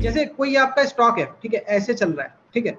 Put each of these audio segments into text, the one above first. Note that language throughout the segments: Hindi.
जैसे कोई आपका स्टॉक है, ठीक है, ऐसे चल रहा है, ठीक है?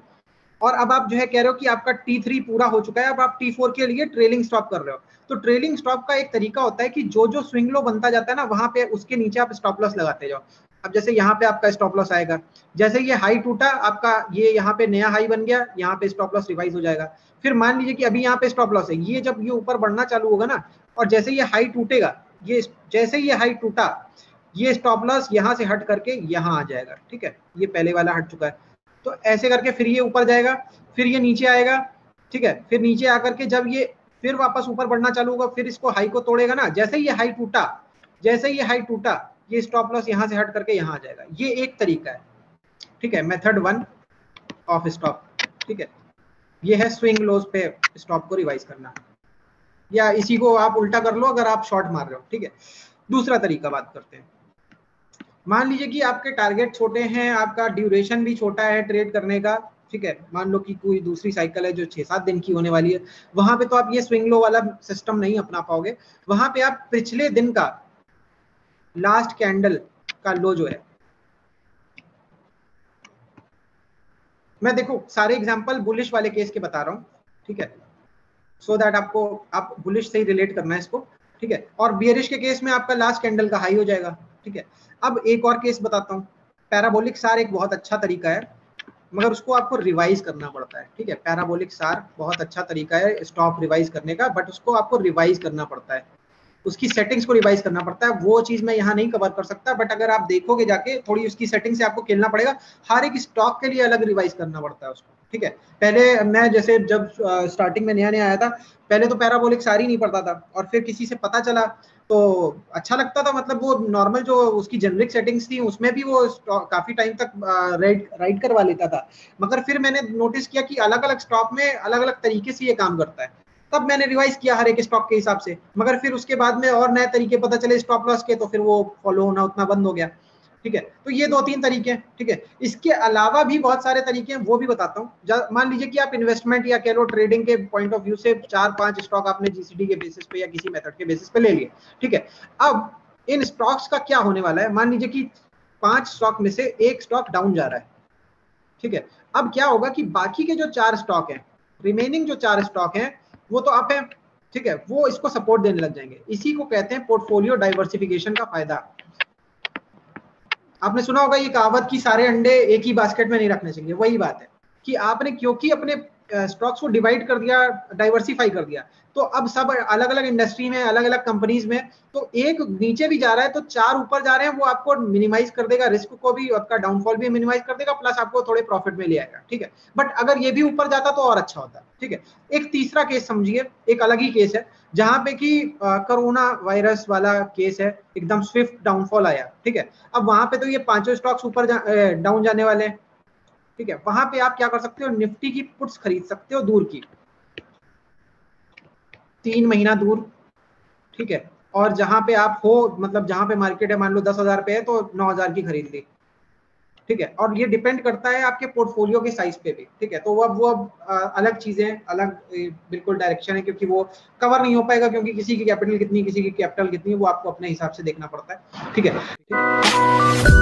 और अब आप जो है कह रहे हो कि आपका T3 पूरा हो चुका है, अब आप T4 के लिए ट्रेलिंग स्टॉप कर रहे हो। तो ट्रेलिंग स्टॉप का एक तरीका होता है कि जो जो स्विंग लो बनता जाता है ना, वहाँ पे उसके नीचे आप स्टॉप लॉस लगाते जाओ। अब जैसे यहाँ पे आपका स्टॉप लॉस आएगा, जैसे ये हाई टूटा, आपका ये यहाँ पे नया हाई बन गया, यहाँ पे स्टॉप लॉस रिवाइज हो जाएगा। फिर मान लीजिए कि अभी यहाँ पे स्टॉप लॉस है, ये जब ये ऊपर बढ़ना चालू होगा ना, और जैसे ये हाई टूटेगा, ये जैसे ये हाई टूटा, ये स्टॉप लॉस यहाँ से हट करके यहाँ आ जाएगा, ठीक है? ये पहले वाला हट चुका है। तो ऐसे करके फिर ये ऊपर जाएगा, फिर ये नीचे आएगा, ठीक है? फिर नीचे आकर के जब ये फिर वापस ऊपर बढ़ना चालू होगा, फिर इसको हाई को तोड़ेगा ना, जैसे ये हाई टूटा, जैसे ये हाई टूटा, ये स्टॉप लॉस यहाँ से हट करके यहाँ आ जाएगा। ये एक तरीका है, ठीक है? मेथड वन ऑफ़ स्टॉप ठीक है? ये है स्विंग लोज पे स्टॉप को रिवाइज करना। या इसी को आप उल्टा कर लो, अगर आप शॉर्ट मार रहे हो, ठीक है? दूसरा तरीका बात करते हैं। मान लीजिए कि आपके टारगेट छोटे हैं, आपका ड्यूरेशन भी छोटा है ट्रेड करने का, ठीक है? मान लो कि कोई दूसरी साइकिल है जो छह सात दिन की होने वाली है, वहाँ पे तो आप ये स्विंग लो वाला सिस्टम नहीं अपना पाओगे। वहाँ पे आप पिछले दिन का लास्ट कैंडल का लो जो है, मैं देखो, सारे एग्जांपल बुलिश वाले केस के बता रहा हूँ, ठीक है? सो so दैट आपको, आप बुलिश से ही रिलेट करना है इसको, ठीक है? और बियरिश के केस में आपका लास्ट कैंडल का हाई हो जाएगा, ठीक है? अब एक और केस बताता हूँ। पैराबोलिक सार एक बहुत अच्छा तरीका है, मगर उसको आपको रिवाइज करना पड़ता है, ठीक है? पैराबोलिक सार बहुत अच्छा तरीका है स्टॉप रिवाइज करने का बट उसको आपको रिवाइज करना पड़ता है। उसकी सेटिंग्स को रिवाइज करना पड़ता है। वो चीज़ मैं यहाँ नहीं कवर कर सकता बट अगर आप देखोगे जाके, थोड़ी उसकी सेटिंग से आपको खेलना पड़ेगा। हर एक स्टॉक के लिए अलग रिवाइज करना पड़ता है उसको। ठीक है? पहले मैं जैसे जब स्टार्टिंग में नया नया आया था, पहले तो पैराबोलिक सारी नहीं पड़ता था और फिर किसी से पता चला तो अच्छा लगता था मतलब वो नॉर्मल जो उसकी जेनरिक सेटिंग्स थी, उसमें भी वो काफ़ी टाइम तक राइट राइट करवा लेता था। मगर फिर मैंने नोटिस किया कि अलग अलग स्टॉक में अलग अलग तरीके से ये काम करता है। तब मैंने रिवाइज किया हर एक स्टॉक के हिसाब से। मगर फिर उसके बाद में और नए तरीके पता चले स्टॉप लॉस के तो फिर वो फॉलो होना उतना बंद हो गया। ठीक है? तो ये दो तीन तरीके हैं, ठीक है? इसके अलावा भी बहुत सारे तरीके हैं, वो भी बताता हूँ। मान लीजिए कि आप इन्वेस्टमेंट या कह लो ट्रेडिंग के पॉइंट ऑफ़ व्यू से चार पाँच स्टॉक आपने जीसीडी के बेसिस पे या किसी मेथड के बेसिस पे ले लिए, ठीक है? अब इन स्टॉक्स का क्या होने वाला है? मान लीजिए कि पाँच स्टॉक में से एक स्टॉक डाउन जा रहा है, ठीक है? अब क्या होगा कि बाकी के जो चार स्टॉक हैं रिमेनिंग जो चार स्टॉक हैं, वो तो आप है, ठीक है? वो इसको सपोर्ट देने लग जाएँगे। इसी को कहते हैं पोर्टफोलियो डाइवर्सिफिकेशन का फ़ायदा। आपने सुना होगा ये कहावत की सारे अंडे एक ही बास्केट में नहीं रखने चाहिए। वही बात है कि आपने क्योंकि अपने स्टॉक्स को डिवाइड कर दिया डाइवर्सिफाई कर दिया। तो अब सब अलग अलग इंडस्ट्री में अलग अलग कंपनीज़ में तो एक नीचे भी जा रहा है तो चार ऊपर जा रहे हैं, वो आपको मिनिमाइज कर देगा रिस्क को भी, आपका डाउनफॉल भी मिनिमाइज कर देगा प्लस आपको थोड़े प्रॉफिट में ले आएगा, ठीक है? बट अगर ये भी ऊपर जाता तो और अच्छा होता, ठीक है? एक तीसरा केस समझिए, एक अलग ही केस है, जहाँ पे कि कोरोना वायरस वाला केस है, एकदम स्विफ्ट डाउनफॉल आया, ठीक है? अब वहाँ पे तो ये पाँचों स्टॉक्स ऊपर डाउन जाने वाले हैं। ठीक है, वहाँ पे आप क्या कर सकते हो, निफ्टी की पुट्स खरीद सकते हो दूर की। तीन महीना दूर, ठीक है, और जहाँ पे आप हो मतलब जहाँ पे मार्केट है, मान लो दस हज़ार पे है तो नौ हज़ार की खरीद ली। ठीक है, और ये डिपेंड करता है आपके पोर्टफोलियो के साइज़ पे भी, ठीक है तो अब वो अब अलग चीज़ें, अलग बिल्कुल डायरेक्शन है, क्योंकि वो कवर नहीं हो पाएगा, क्योंकि किसी की कैपिटल कितनी, किसी की कैपिटल कितनी, वो आपको अपने हिसाब से देखना पड़ता है, ठीक है।